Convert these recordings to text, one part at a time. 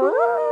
Oh.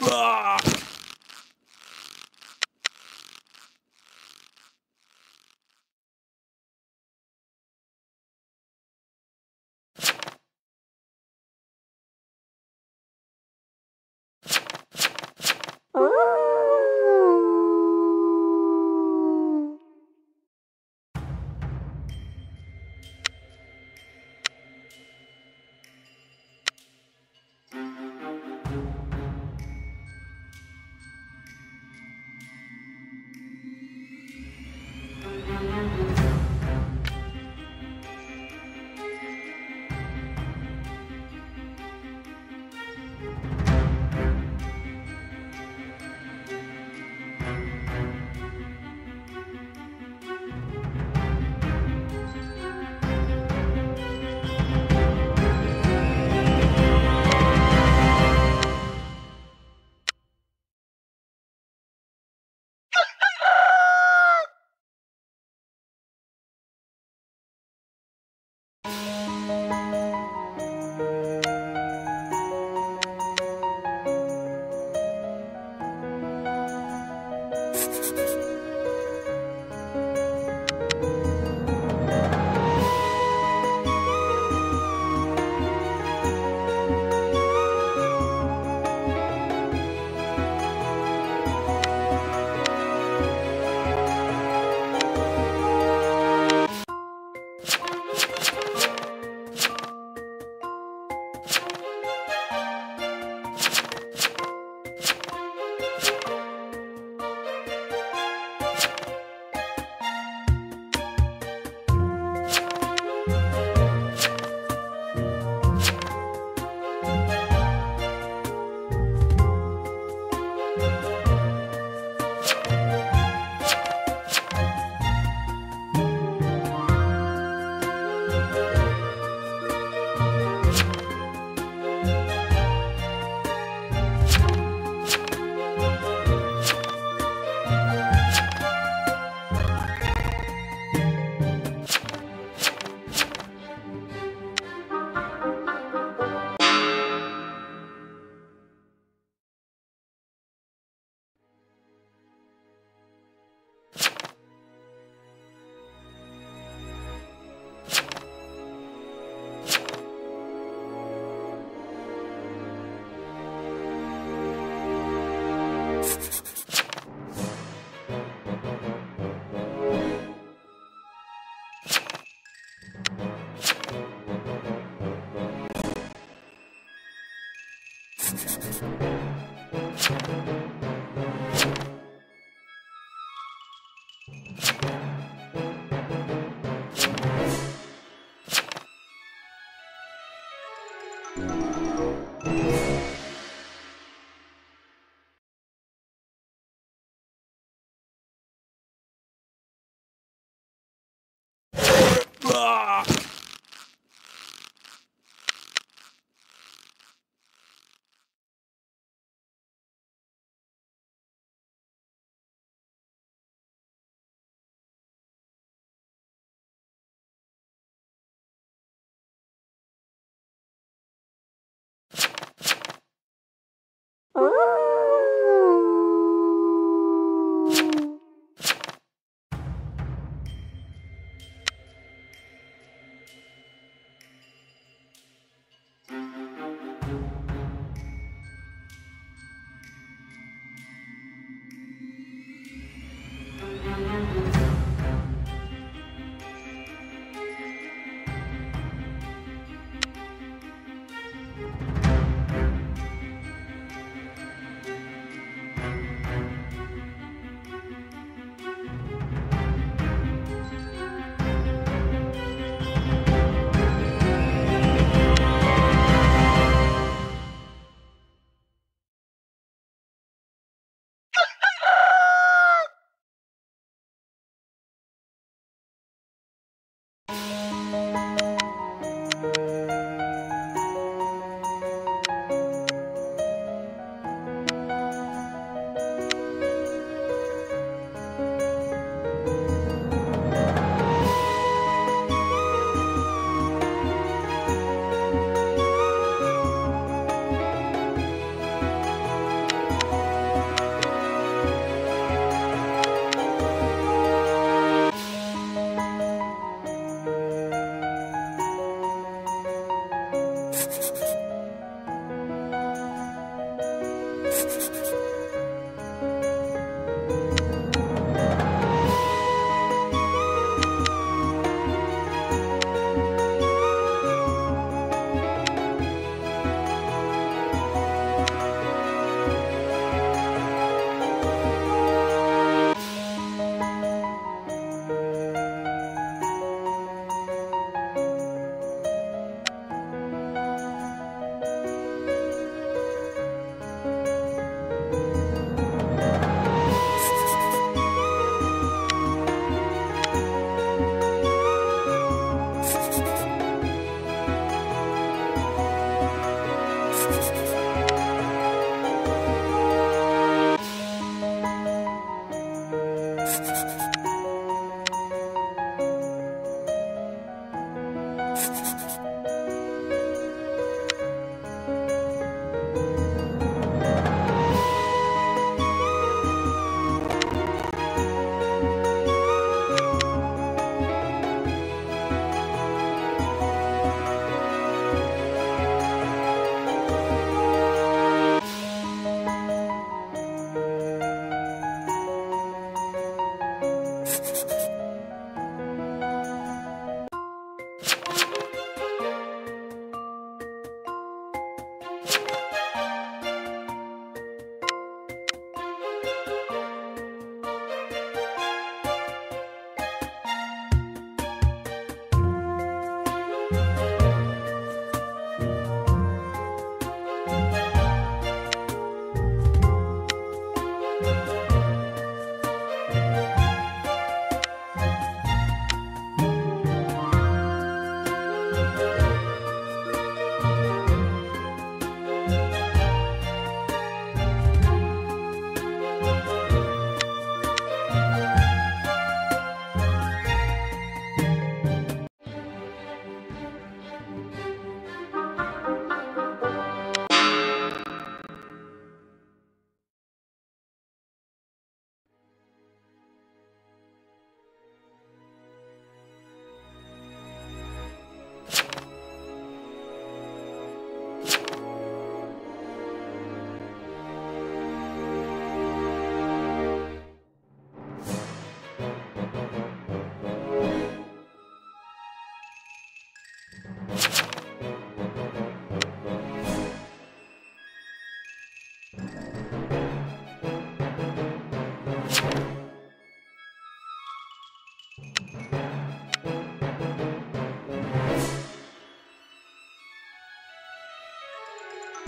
Ah!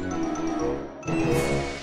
Música